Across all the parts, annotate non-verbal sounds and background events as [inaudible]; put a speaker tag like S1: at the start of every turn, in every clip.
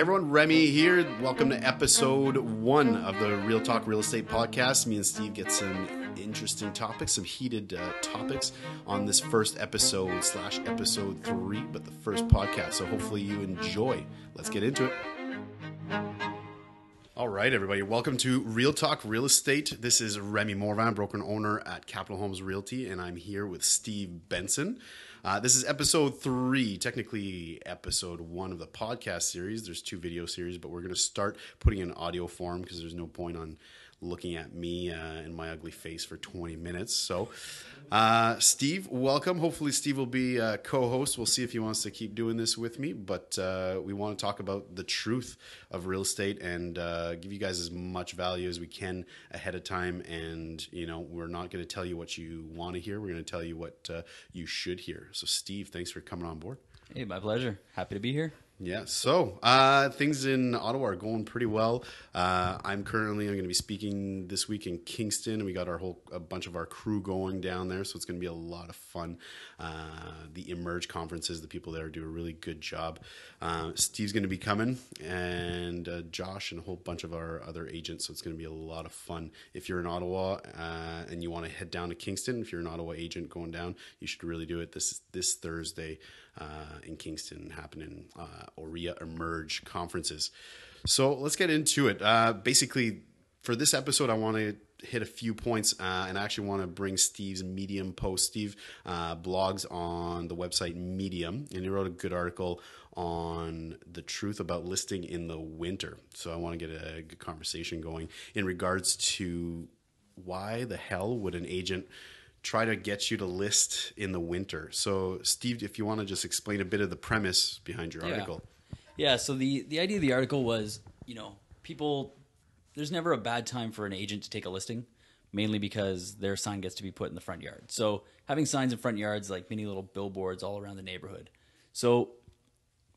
S1: everyone, Remi here. Welcome to episode one of the Real Talk Real Estate Podcast. Me and Steve get some interesting topics, some heated uh, topics on this first episode slash episode three, but the first podcast. So hopefully you enjoy. Let's get into it. All right, everybody. Welcome to Real Talk Real Estate. This is Remi Morvan, broker and owner at Capital Homes Realty, and I'm here with Steve Benson. Uh, this is episode three, technically episode one of the podcast series. There's two video series, but we're going to start putting in audio form because there's no point on looking at me uh, and my ugly face for 20 minutes. So, uh, Steve, welcome. Hopefully, Steve will be a co-host. We'll see if he wants to keep doing this with me. But uh, we want to talk about the truth of real estate and uh, give you guys as much value as we can ahead of time. And you know, we're not going to tell you what you want to hear. We're going to tell you what uh, you should hear. So, Steve, thanks for coming on board.
S2: Hey, my pleasure. Happy to be here.
S1: Yeah, so uh, things in Ottawa are going pretty well. Uh, I'm currently I'm going to be speaking this week in Kingston, and we got our whole a bunch of our crew going down there, so it's going to be a lot of fun. Uh, the Emerge conferences, the people there do a really good job. Uh, Steve's going to be coming, and uh, Josh and a whole bunch of our other agents, so it's going to be a lot of fun. If you're in Ottawa uh, and you want to head down to Kingston, if you're an Ottawa agent going down, you should really do it this this Thursday in Kingston, happening uh OREA Emerge conferences. So let's get into it. Uh, basically, for this episode, I want to hit a few points, uh, and I actually want to bring Steve's Medium post. Steve uh, blogs on the website Medium, and he wrote a good article on the truth about listing in the winter. So I want to get a good conversation going in regards to why the hell would an agent try to get you to list in the winter. So, Steve, if you want to just explain a bit of the premise behind your
S2: Yeah.
S1: article.
S2: Yeah. So the the idea of the article was, you know, people. There's never a bad time for an agent to take a listing, mainly because their sign gets to be put in the front yard. So having signs in front yards like mini little billboards all around the neighborhood. So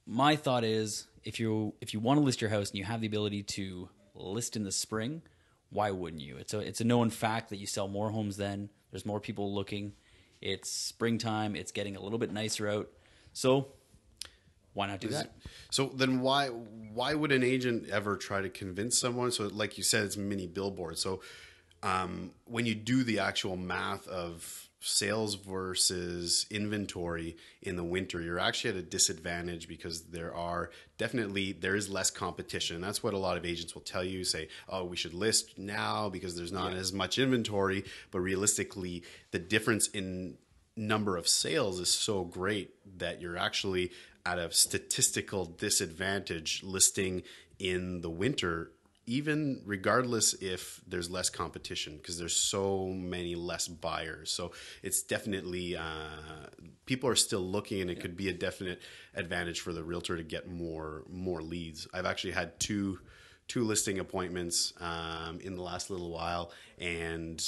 S2: my thought is, if you if you want to list your house and you have the ability to list in the spring, why wouldn't you? It's a it's a known fact that you sell more homes then. There's more people looking. It's springtime. It's getting a little bit nicer out. So why not do that?
S1: So then why why would an agent ever try to convince someone? So like you said, it's mini billboard. So um, when you do the actual math of sales versus inventory in the winter, you're actually at a disadvantage because there are definitely there is less competition. That's what a lot of agents will tell you. Say, oh, we should list now because there's not as much inventory. But realistically, the difference in number of sales is so great that you're actually at a statistical disadvantage listing in the winter even regardless if there's less competition because there's so many less buyers. So it's definitely uh, people are still looking and it could be a definite advantage for the realtor to get more more leads. I've actually had two two listing appointments um, in the last little while and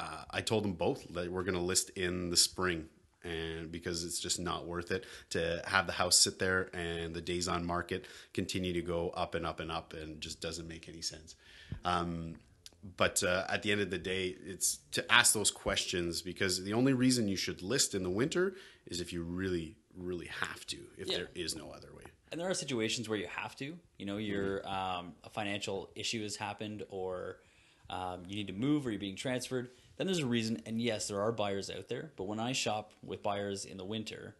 S1: uh, I told them both that we're going to list in the spring, and because it's just not worth it to have the house sit there and the days on market continue to go up and up and up, and just doesn't make any sense. Um, but uh, at the end of the day, it's to ask those questions because the only reason you should list in the winter is if you really, really have to. If
S2: Yeah.
S1: there is no other way.
S2: And there are situations where you have to. You know, your um, a financial issue has happened, or um, you need to move, or you're being transferred. Then there's a reason. And yes, there are buyers out there. But when I shop with buyers in the winter,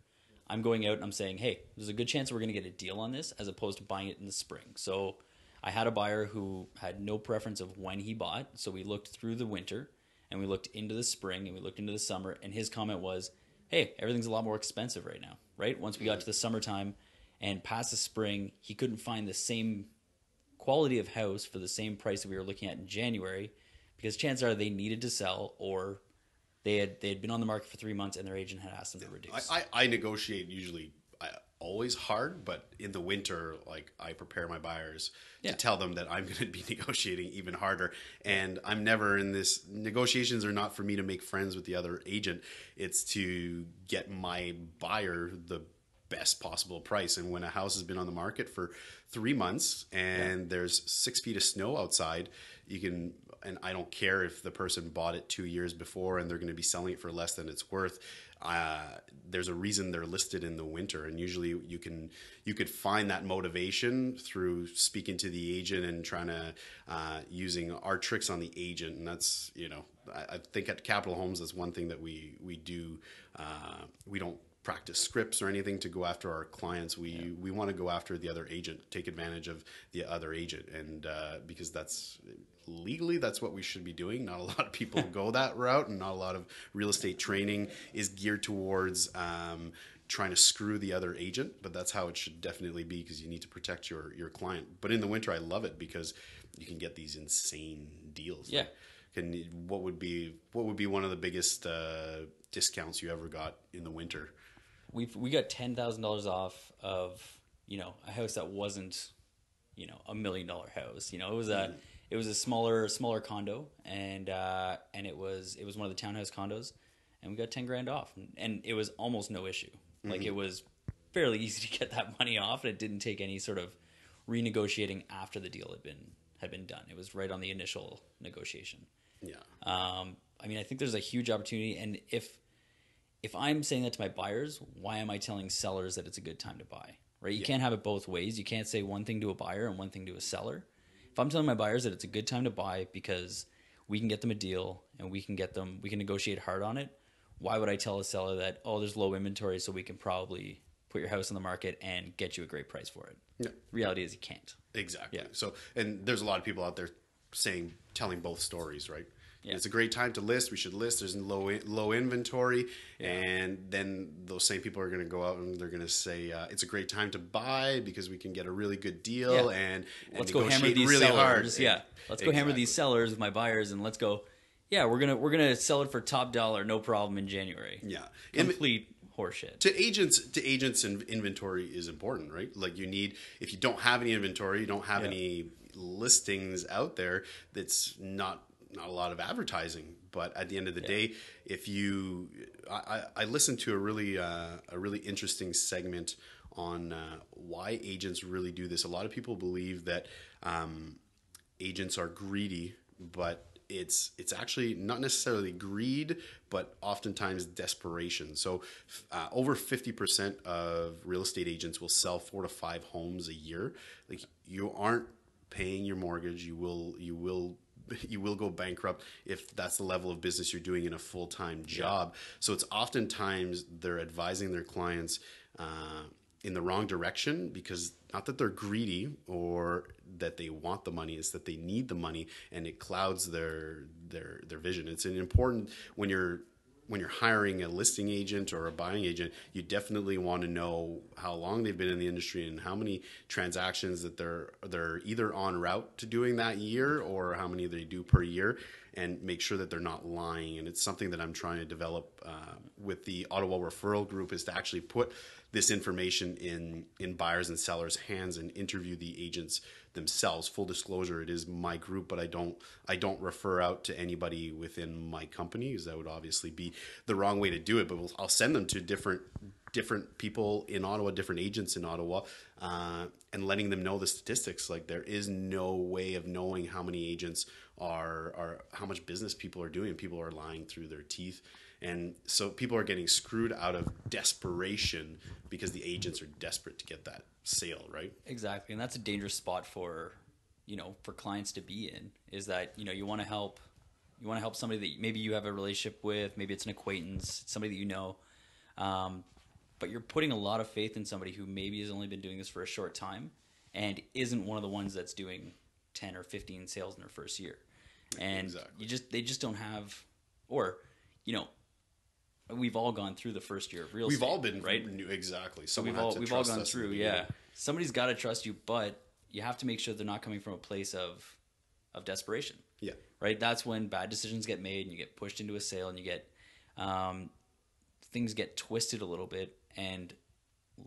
S2: I'm going out and I'm saying, hey, there's a good chance we're going to get a deal on this, as opposed to buying it in the spring. So I had a buyer who had no preference of when he bought. So we looked through the winter, and we looked into the spring, and we looked into the summer. And his comment was, hey, everything's a lot more expensive right now, right? Once we got mm-hmm. to the summertime and past the spring, he couldn't find the same quality of house for the same price that we were looking at in January because chances are they needed to sell or they had they had been on the market for three months and their agent had asked them to reduce.
S1: I, I, I negotiate usually I, always hard, but in the winter, like I prepare my buyers
S2: Yeah.
S1: to tell them that I'm [laughs] going to be negotiating even harder. And I'm never in this. Negotiations are not for me to make friends with the other agent. It's to get my buyer the best possible price. And when a house has been on the market for three months and there's six feet of snow outside, you can. And I don't care if the person bought it two years before and they're going to be selling it for less than it's worth. uh, there's a reason they're listed in the winter, and usually you can you could find that motivation through speaking to the agent and trying to uh, using our tricks on the agent, and that's you know I, I think at Capital Homes that's one thing that we we do uh, we don't practice scripts or anything to go after our clients. We yeah. we want to go after the other agent, take advantage of the other agent, and uh, because that's legally that's what we should be doing. Not a lot of people go that route, and not a lot of real estate training is geared towards. Um, trying to screw the other agent but that's how it should definitely be because you need to protect your your client but in the winter i love it because you can get these insane deals
S2: yeah
S1: can what would be what would be one of the biggest uh, discounts you ever got in the winter
S2: we we got ten thousand dollars off of you know a house that wasn't you know a million dollar house. You know it was a mm. It was a smaller smaller condo and uh, and it was it was one of the townhouse condos and we got ten grand off and it was almost no issue. Mm-hmm. Like it was fairly [laughs] easy to get that money off and it didn't take any sort of renegotiating after the deal had been had been done. It was right on the initial negotiation.
S1: Yeah.
S2: Um, I mean, I think there's a huge opportunity, and if if I'm saying that to my buyers, why am I telling sellers that it's a good time to buy? Right? You yeah. can't have it both ways. You can't say one thing to a buyer and one thing to a seller. If I'm telling my buyers that it's a good time to buy because we can get them a deal and we can get them we can negotiate hard on it, why would I tell a seller that oh there's low inventory so we can probably put your house on the market and get you a great price for it?
S1: Yeah.
S2: The reality is you can't.
S1: Exactly. Yeah. So and there's a lot of people out there saying telling both stories, right? Yeah. It's a great time to list. We should list. There's low low inventory, yeah. and then those same people are going to go out and they're going to say uh, it's a great time to buy because we can get a really good deal yeah. and, and
S2: let's go hammer these really sellers. Hard. Yeah, let's exactly. go hammer these sellers with my buyers and let's go. Yeah, we're gonna we're gonna sell it for top dollar, no problem in January.
S1: Yeah,
S2: complete horseshit.
S1: To agents, to agents, and inventory is important, right? Like you need if you don't have any inventory, you don't have any listings out there. That's not not a lot of advertising. But at the end of the yeah. day, if you, I, I listened to a really uh, a really interesting segment on uh, why agents really do this. A lot of people believe that um, agents are greedy, but it's it's actually not necessarily greed, but oftentimes desperation. So, uh, over fifty percent of real estate agents will sell four to five homes a year. Like you aren't paying your mortgage, you will you will you will go bankrupt if that's the level of business you're doing in a full time job. Yeah. So it's oftentimes they're advising their clients uh, in the wrong direction because not that they're greedy or that they want the money, it's that they need the money and it clouds their their their vision. It's an important when you're when you're hiring a listing agent or a buying agent, you definitely want to know how long they've been in the industry and how many transactions that they're they're either on route to doing that year or how many they do per year, and make sure that they're not lying. And it's something that I'm trying to develop uh, with the Ottawa Referral Group is to actually put this information in in buyers and sellers' hands and interview the agents themselves. Full disclosure, it is my group, but I don't I don't refer out to anybody within my company because that would obviously be the wrong way to do it. But we'll, I'll send them to different different people in Ottawa, different agents in Ottawa, uh, and letting them know the statistics. Like there is no way of knowing how many agents are are how much business people are doing. People are lying through their teeth and so people are getting screwed out of desperation because the agents are desperate to get that sale, right?
S2: Exactly. And that's a dangerous spot for, you know, for clients to be in is that, you know, you want to help you want to help somebody that maybe you have a relationship with, maybe it's an acquaintance, somebody that you know. Um, but you're putting a lot of faith in somebody who maybe has only been doing this for a short time and isn't one of the ones that's doing 10 or 15 sales in their first year. And exactly. you just they just don't have or you know, we've all gone through the first year of real
S1: we've
S2: estate.
S1: all been
S2: right.
S1: New, exactly.
S2: So we've all we've all gone through. Yeah, somebody's got to trust you, but you have to make sure they're not coming from a place of of desperation.
S1: Yeah.
S2: Right. That's when bad decisions get made, and you get pushed into a sale, and you get um, things get twisted a little bit, and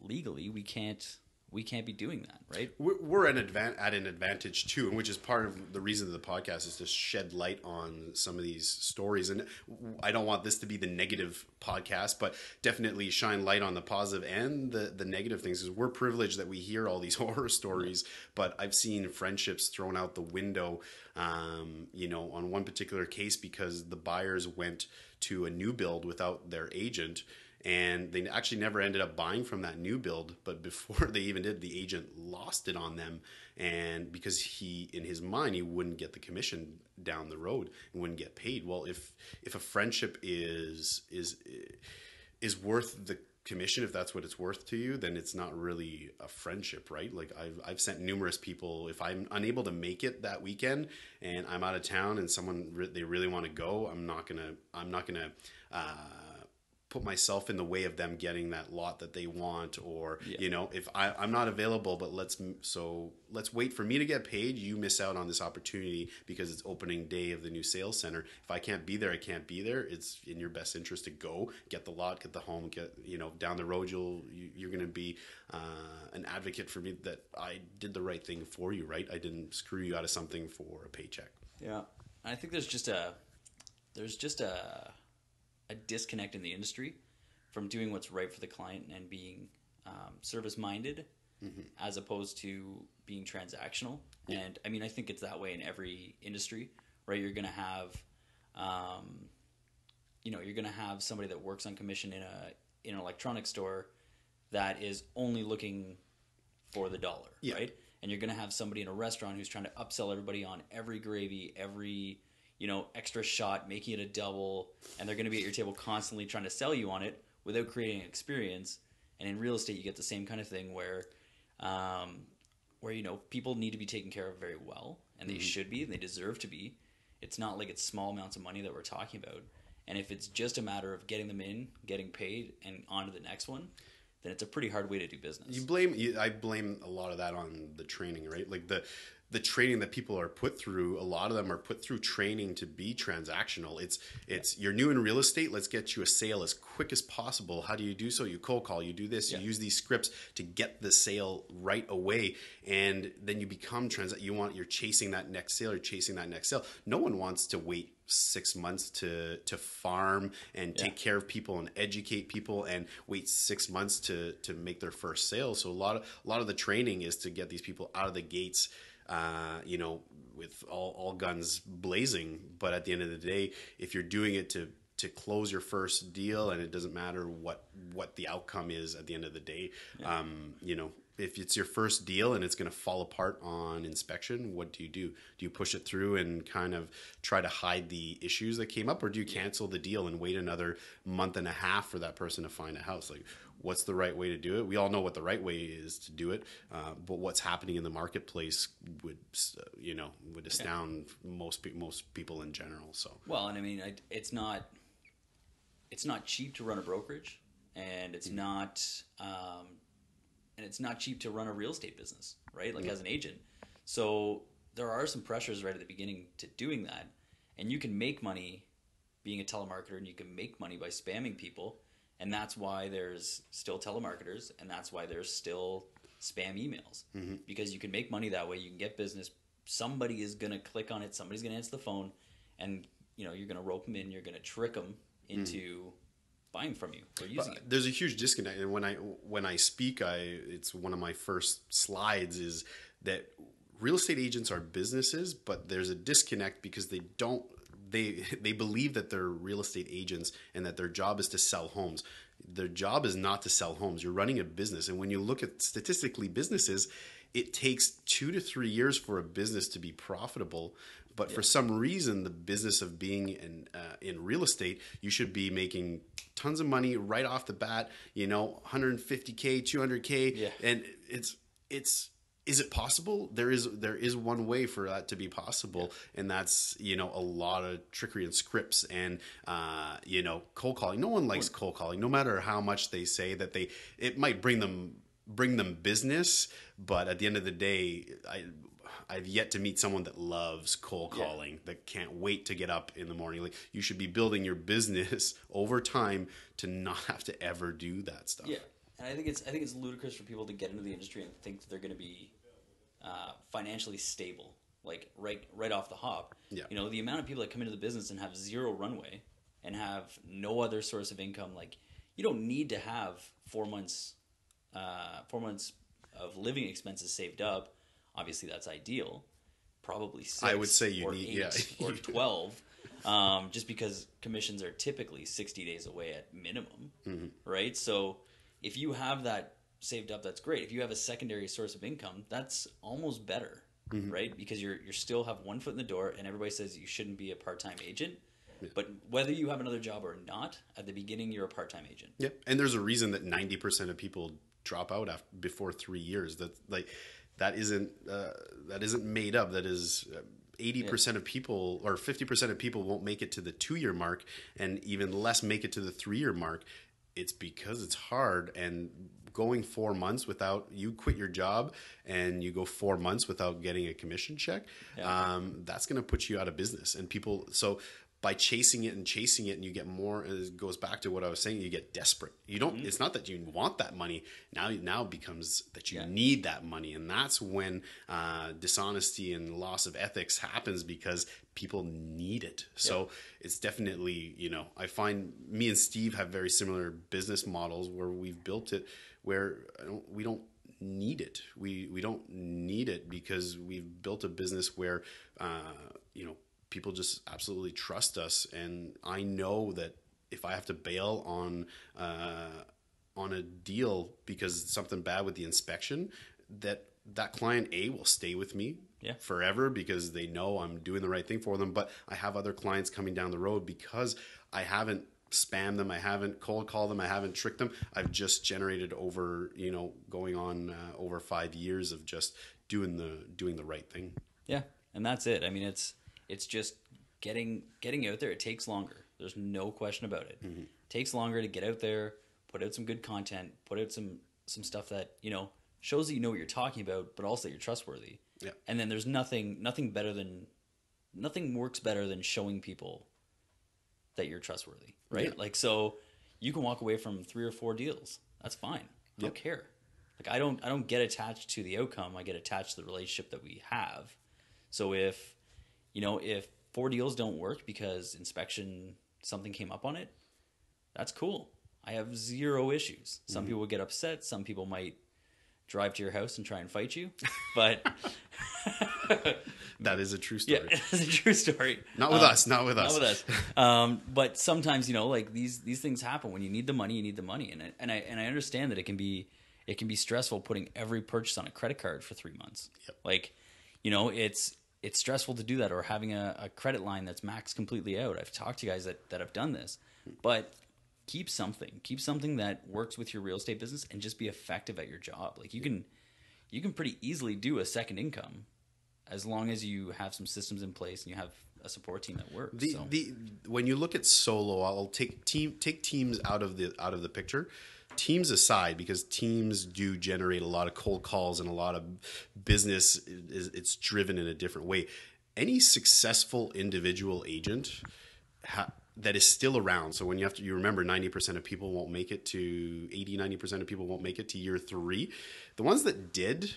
S2: legally we can't we can't be doing that, right?
S1: We're, we're an advan- at an advantage too, and which is part of the reason of the podcast is to shed light on some of these stories. And I don't want this to be the negative podcast, but definitely shine light on the positive and the the negative things. Because we're privileged that we hear all these [laughs] horror stories, but I've seen friendships thrown out the window. Um, you know, on one particular case because the buyers went to a new build without their agent and they actually never ended up buying from that new build. But before [laughs] they even did, the agent lost it on them, and because he, in his mind, he wouldn't get the commission down the road and wouldn't get paid. Well, if if a friendship is is is worth the commission if that's what it's worth to you then it's not really a friendship right like i've, I've sent numerous people if i'm unable to make it that weekend and i'm out of town and someone re- they really want to go i'm not gonna i'm not gonna uh, put myself in the way of them getting that lot that they want or
S2: Yeah.
S1: you know if I, i'm not available but let's so let's wait for me to get paid. You miss out on this opportunity because it's opening day of the new sales center. If i can't be there i can't be there. It's in your best interest to go get the lot get the home get you know down the road you'll you, you're going to be uh, an advocate for me that i did the right thing for you right? I didn't screw you out of something for a paycheck.
S2: Yeah, I think there's just a there's just a a disconnect in the industry from doing what's right for the client and being um, service minded as opposed to being transactional. And I mean, I think it's that way in every industry, right? You're going to have, um, you know, you're going to have somebody that works on commission in a in an electronics store that is only looking for the dollar,
S1: Yeah.
S2: right? And you're going to have somebody in a restaurant who's trying to upsell everybody on every gravy, every you know extra shot, making it a double, and they're going to be at your table constantly trying to sell you on it without creating an experience. And in real estate, you get the same kind of thing where, um, where you know people need to be taken care of very well, and they should be, and they deserve to be. It's not like it's small amounts of money that we're talking about. And if it's just a matter of getting them in, getting paid, and on to the next one, then it's a pretty hard way to do business.
S1: You blame you, I blame a lot of that on the training, right? Like the the training that people are put through, a lot of them are put through training to be transactional. It's it's you're new in real estate, let's get you a sale as quick as possible. How do you do so? You cold call, you do this,
S2: Yeah.
S1: you use these scripts to get the sale right away and then you become trans you want you're chasing that next sale, you're chasing that next sale. No one wants to wait six months to to farm and take care of people and educate people and wait six months to to make their first sale. So a lot of a lot of the training is to get these people out of the gates, uh, you know, with all, all guns blazing. But at the end of the day, if you're doing it to to close your first deal and it doesn't matter what what the outcome is at the end of the day, um, you know. If it's your first deal and it's going to fall apart on inspection, what do you do? Do you push it through and kind of try to hide the issues that came up, or do you cancel the deal and wait another month and a half for that person to find a house? Like, what's the right way to do it? We all know what the right way is to do it, uh, but what's happening in the marketplace would, uh, you know, would astound most pe- most people in general. So
S2: Well, and I mean, I, it's not it's not cheap to run a brokerage, and it's not um, and it's not cheap to run a real estate business, right? Like as an agent. So there are some pressures right at the beginning to doing that, and you can make money being a telemarketer, and you can make money by spamming people, and that's why there's still telemarketers, and that's why there's still spam emails mm-hmm. because you can make money that way. You can get business. Somebody is gonna click on it. Somebody's gonna answer the phone, and you know you're gonna rope them in. You're gonna trick them into mm-hmm. buying from you or using it.
S1: there's a huge disconnect and when i when i speak i it's one of my first slides is that real estate agents are businesses but there's a disconnect because they don't they [laughs] they believe that they're real estate agents and that their job is to sell homes. Their job is not to sell homes. You're running a business. And when you look at statistically businesses it takes two to three years for a business to be profitable. But for some reason the business of being in uh, in real estate you should be making tons of money right off the bat you know 150k 200k
S2: Yeah.
S1: and it's it's is it possible there is there is one way for that to be possible and that's you know a lot of trickery and scripts and uh, you know cold calling no one likes cold calling no matter how much they say that they it might bring them bring them business but at the end of the day i I've yet to meet someone that loves cold
S2: Yeah.
S1: calling that can't wait to get up in the morning. Like you should be building your business [laughs] over time to not have to ever do that stuff.
S2: Yeah, and I think it's I think it's ludicrous for people to get into the industry and think that they're going to be uh, financially stable, like right right off the hop.
S1: Yeah.
S2: You know, the amount of people that come into the business and have zero runway and have no other source of income, like you don't need to have four months, uh, four months of living expenses saved up. Obviously, that's ideal. Probably six.
S1: I would say you need- yeah. [laughs]
S2: or twelve. um, just because commissions are typically 60 days away at minimum, right? So if you have that saved up, that's great. If you have a secondary source of income, that's almost better, right? Because you're you still have one foot in the door, and everybody says you shouldn't be a part time agent. But whether you have another job or not, at the beginning you're a part time agent.
S1: Yep. And there's a reason that 90% of people drop out after, before three years. That like that isn't uh, that isn't made up. That is uh, 80% of people or 50% of people won't make it to the two year mark, and even less make it to the three year mark. It's because it's hard and going four months without you quit your job and you go four months without getting a commission check um, that's going to put you out of business. And people so by chasing it and chasing it and you get more it goes back to what i was saying you get desperate. You don't it's not that you want that money. Now now it becomes that you
S2: Yeah.
S1: need that money. And that's when uh, dishonesty and loss of ethics happens because people need it. So it's definitely you know i find me and steve have very similar business models where we've built it where I don't, we don't need it. We we don't need it because we've built a business where uh, you know people just absolutely trust us, and I know that if I have to bail on uh, on a deal because something bad with the inspection, that that client A will stay with me
S2: Yeah.
S1: forever because they know I'm doing the right thing for them. But I have other clients coming down the road because I haven't spammed them, I haven't cold called them, I haven't tricked them. I've just generated over, you know, going on uh, over five years of just doing the doing the right thing.
S2: Yeah, and that's it. I mean, it's it's just getting getting out there. It takes longer. There's no question about it.
S1: Mm-hmm.
S2: It takes longer to get out there, put out some good content, put out some some stuff that you know shows that you know what you're talking about, but also that you're trustworthy.
S1: Yeah.
S2: And then there's nothing nothing better than nothing works better than showing people that you're trustworthy, right?
S1: Yeah.
S2: Like so, you can walk away from three or four deals. That's fine. I don't care. Like I don't I don't get attached to the outcome. I get attached to the relationship that we have. So if you know if four deals don't work because inspection something came up on it, that's cool. I have zero issues. Some
S1: Mm-hmm.
S2: people get upset. Some people might drive to your house and try and fight you. But [laughs]
S1: That is a true story.
S2: yeah, [laughs] it's a true story.
S1: Not with
S2: Um,
S1: us, not with us.
S2: not with us. [laughs] Um, but sometimes you know, like these these things happen when you need the money. You need the money, and I, and I and I understand that it can be it can be stressful putting every purchase on a credit card for three months.
S1: Yep.
S2: Like, you know, it's it's stressful to do that, or having a, a credit line that's maxed completely out. I've talked to guys that that have done this, but keep something, keep something that works with your real estate business, and just be effective at your job. Like you can you can pretty easily do a second income as long as you have some systems in place and you have a support team that works.
S1: The,
S2: so.
S1: the when you look at solo, I'll take team take teams out of the out of the picture. Teams aside, because teams do generate a lot of cold calls and a lot of business it's driven in a different way. Any successful individual agent ha- that is still around. So when you have to, you remember 90% of people won't make it to 80, 90% of people won't make it to year three. The ones that did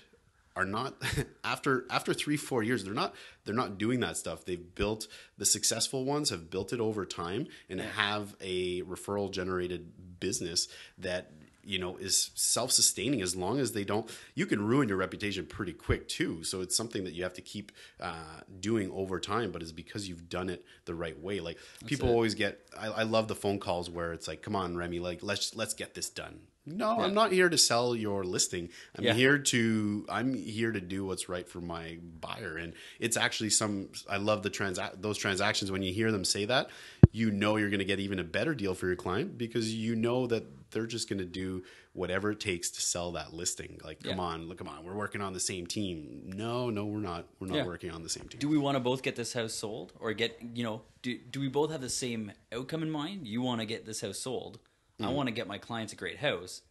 S1: are not [laughs] after after three four years they're not they're not doing that stuff. They've built the successful ones have built it over time and have a referral generated business that you know is self-sustaining as long as they don't you can ruin your reputation pretty quick too. So it's something that you have to keep uh, doing over time but it's because you've done it the right way. Like people
S2: it.
S1: always get I, I love the phone calls where it's like come on remi like let's let's get this done no
S2: Yeah.
S1: i'm not here to sell your listing. I'm
S2: Yeah.
S1: here to i'm here to do what's right for my buyer. And it's actually some i love the trans those transactions. When you hear them say that you know you're going to get even a better deal for your client because you know that they're just going to do whatever it takes to sell that listing. Like come
S2: Yeah.
S1: on look come on we're working on the same team. No no we're not. We're not
S2: Yeah.
S1: working on the same team.
S2: Do we want to both get this house sold or get you know do, do we both have the same outcome in mind? You want to get this house sold i
S1: Mm-hmm.
S2: want to get my clients a great house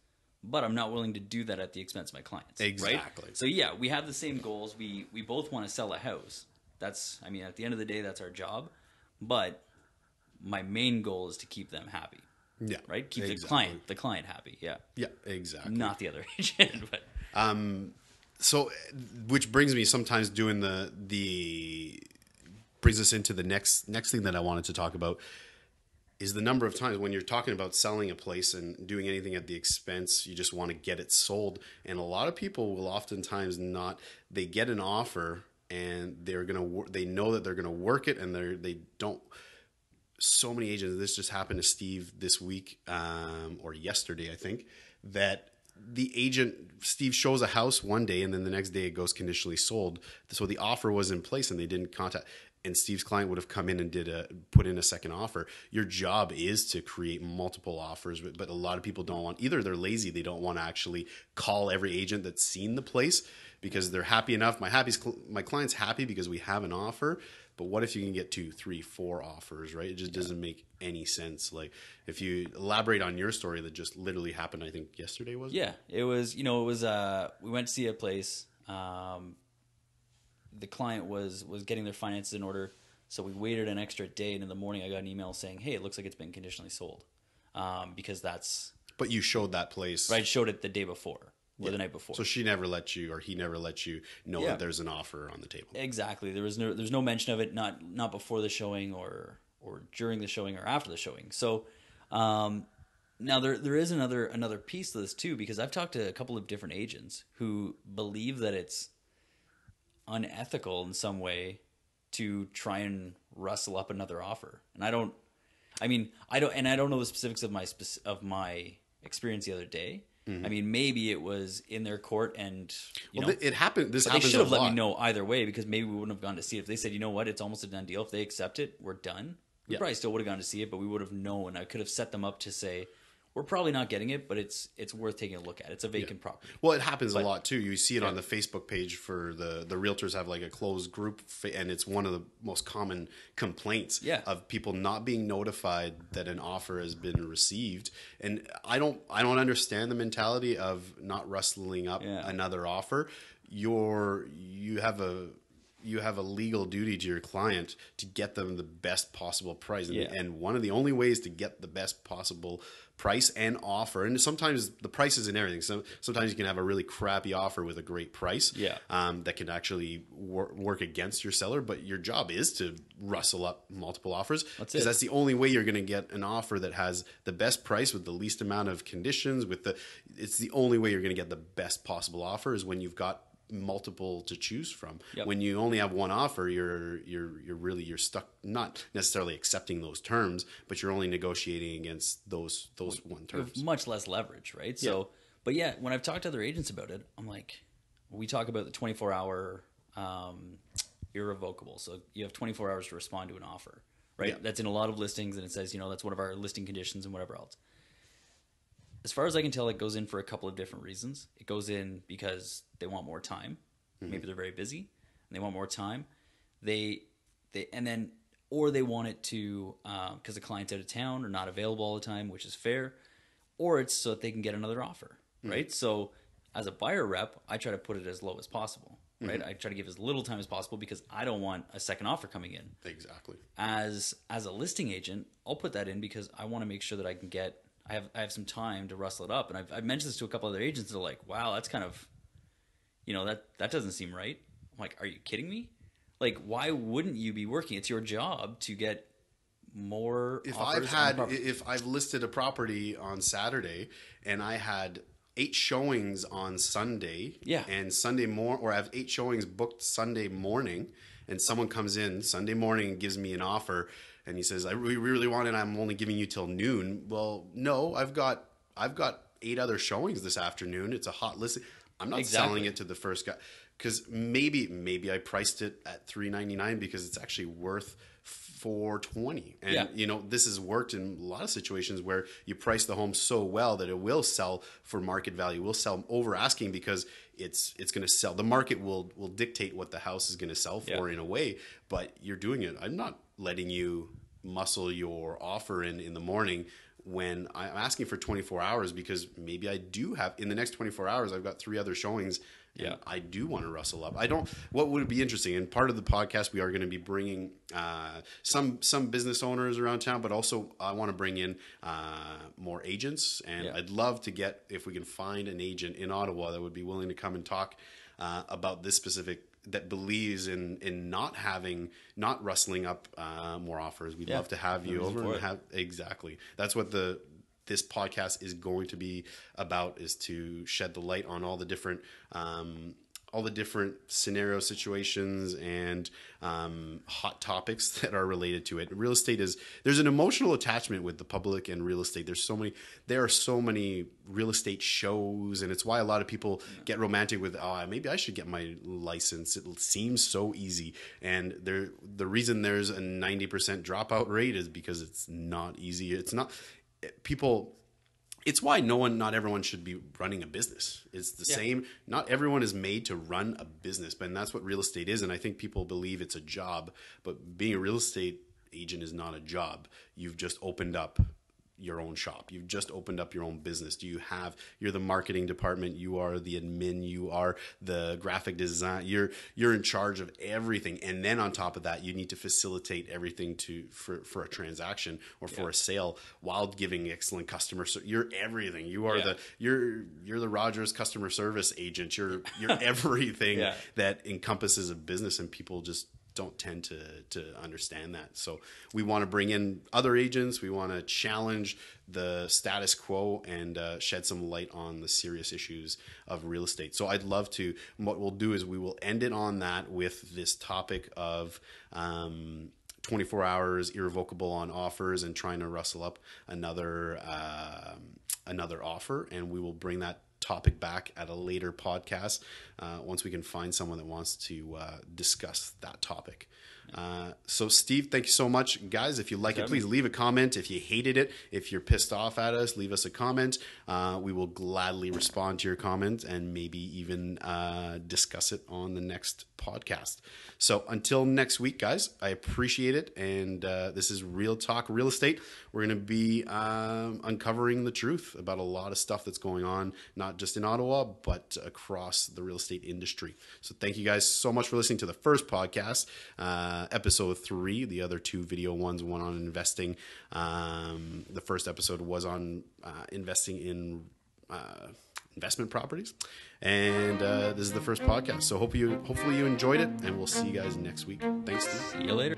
S2: but i'm not willing to do that at the expense of my clients
S1: Exactly.
S2: right? so yeah we have the same goals. We we both want to sell a house. That's i mean at the end of the day that's our job but my main goal is to keep them happy
S1: yeah
S2: right? Keep the client the client happy yeah.
S1: Yeah exactly.
S2: Not the other [laughs] agent but um
S1: so which brings me sometimes doing the the brings us into the next next thing that I wanted to talk about is the number of times when you're talking about selling a place and doing anything at the expense you just want to get it sold and a lot of people will oftentimes not they get an offer and they're going to they know that they're going to work it and they're they don't so many agents. This just happened to Steve this week um, or yesterday, I think. That the agent Steve shows a house one day and then the next day it goes conditionally sold. So the offer was in place and they didn't contact and Steve's client would have come in and did a put in a second offer. Your job is to create multiple offers, but, but a lot of people don't want either they're lazy, they don't want to actually call every agent that's seen the place because they're happy enough. My happy my client's happy because we have an offer, but what if you can get two, three, four offers, right? It just yeah. doesn't make any sense. Like if you elaborate on your story that just literally happened, I think yesterday was.
S2: Yeah, it was. You know, it was. Uh, we went to see a place. Um, the client was was getting their finances in order, so we waited an extra day, and in the morning I got an email saying, "Hey, it looks like it's been conditionally sold," um, because that's.
S1: But you showed that place.
S2: Right, showed it the day before or yeah. the night before.
S1: So she never let you, or he never let you know yeah. that there's an offer on the table.
S2: Exactly. There was no, there's no mention of it, not not before the showing, or or during the showing, or after the showing. So, um, now there there is another another piece to this too, because I've talked to a couple of different agents who believe that it's unethical in some way to try and rustle up another offer, and I don't. I mean, I don't, and I don't know the specifics of my of my experience the other day Mm-hmm. I mean, maybe it was in their court, and
S1: you well, know, it happened. This
S2: they should have let lot. me know either way because maybe we wouldn't have gone to see it. If they said, you know what, it's almost a done deal. If they accept it, we're done. We yeah. probably still would have gone to see it, but we would have known. I could have set them up to say, we're probably not getting it, but it's it's worth taking a look at. It's a vacant yeah. property.
S1: Well, it happens but, a lot too. You see it yeah. on the Facebook page for the the realtors have like a closed group, and it's one of the most common complaints
S2: yeah.
S1: of people not being notified that an offer has been received. And I don't I don't understand the mentality of not rustling up another offer. You're you have a you have a legal duty to your client to get them the best possible price. And,
S2: yeah.
S1: and one of the only ways to get the best possible price and offer. And sometimes the price is in everything. So sometimes you can have a really crappy offer with a great price.
S2: Yeah.
S1: Um, that can actually wor- work against your seller. But your job is to rustle up multiple offers. Because that's the only way you're going to get an offer that has the best price with the least amount of conditions. With the, it's the only way you're going to get the best possible offer is when you've got multiple to choose from.
S2: Yep.
S1: When you only have one offer, you're you're you're really you're stuck not necessarily accepting those terms, but you're only negotiating against those those one terms.
S2: Much less leverage, right? So, but yeah, when I've talked to other agents about it, I'm like, we talk about the 24 hour um, irrevocable. So you have 24 hours to respond to an offer, right? Yeah. That's in a lot of listings, and it says you know that's one of our listing conditions and whatever else as far as I can tell, it goes in for a couple of different reasons. It goes in because they want more time. Mm-hmm. Maybe they're very busy and they want more time. They they and then or they want it to because um, the client's out of town or not available all the time, which is fair. Or it's so that they can get another offer, mm-hmm. right? So as a buyer rep, I try to put it as low as possible, right? Mm-hmm. I try to give as little time as possible because I don't want a second offer coming in.
S1: Exactly.
S2: As as a listing agent, I'll put that in because I want to make sure that I can get I have I have some time to rustle it up. And I've, I've mentioned this to a couple other agents. They're like, wow, that's kind of, you know, that that doesn't seem right. I'm like, are you kidding me? Like, why wouldn't you be working? It's your job to get more.
S1: If I've had, if I've listed a property on Saturday and I had eight showings on Sunday,
S2: yeah,
S1: and Sunday morning, or I have eight showings booked Sunday morning, and someone comes in Sunday morning and gives me an offer and he says, "I really, really want it. I'm only giving you till noon." Well, no, I've got I've got eight other showings this afternoon. It's a hot list. I'm not exactly. selling it to the first guy because maybe maybe I priced it at three ninety nine because it's actually worth four twenty. And
S2: yeah.
S1: you know this has worked in a lot of situations where you price the home so well that it will sell for market value. Will sell over asking because it's it's going to sell. The market will will dictate what the house is going to sell for yeah. in a way. But you're doing it. I'm not letting you muscle your offer in in the morning when I'm asking for 24 hours because maybe I do have in the next 24 hours I've got three other showings
S2: yeah.
S1: I do want to rustle up. I don't what would be interesting and part of the podcast we are going to be bringing uh, some some business owners around town but also I want to bring in uh, more agents. And yeah. I'd love to get if we can find an agent in Ottawa that would be willing to come and talk uh, about this specific that believes in in not having not rustling up uh, more offers. We'd yeah. love to have you over and have exactly. That's what the this podcast is going to be about is to shed the light on all the different um, all the different scenario situations and um, hot topics [laughs] that are related to it. Real estate is there's an emotional attachment with the public and real estate. There's so many there are so many real estate shows, and it's why a lot of people get romantic with oh maybe I should get my license. It seems so easy, and there the reason there's a ninety percent dropout rate is because it's not easy. It's not people it's why no one not everyone should be running a business it's the
S2: Yeah.
S1: same not everyone is made to run a business but that's what real estate is and i think people believe it's a job but being a real estate agent is not a job you've just opened up your own shop. You've just opened up your own business. Do you have you're the marketing department you are the admin you are the graphic design you're you're in charge of everything. And then on top of that you need to facilitate everything to for for a transaction or for a sale while giving excellent customer so you're everything. You are
S2: Yeah.
S1: the you're you're the Rogers customer service agent. You're you're [laughs] everything
S2: Yeah.
S1: that encompasses a business and people just don't tend to to understand that. So we want to bring in other agents. We want to challenge the status quo and uh, shed some light on the serious issues of real estate. So i'd love to what we'll do is we will end it on that with this topic of um, 24 hours irrevocable on offers and trying to rustle up another um, another offer. And we will bring that topic back at a later podcast uh, once we can find someone that wants to uh, discuss that topic. Uh, so, Steve, thank you so much, guys. If you like it, please leave a comment. If you hated it, if you're pissed off at us, leave us a comment. Uh, we will gladly respond to your comment and maybe even uh, discuss it on the next podcast. So, until next week, guys, I appreciate it. And uh, this is Real Talk Real Estate. We're going to be um, uncovering the truth about a lot of stuff that's going on, not just in Ottawa, but across the real estate industry. So, thank you guys so much for listening to the first podcast, uh, episode three. The other two video ones, one on investing. Um, the first episode was on uh, investing in uh, investment properties, and uh, this is the first podcast. So, hope you hopefully you enjoyed it, and we'll see you guys next week. Thanks, Steve.
S2: See you later.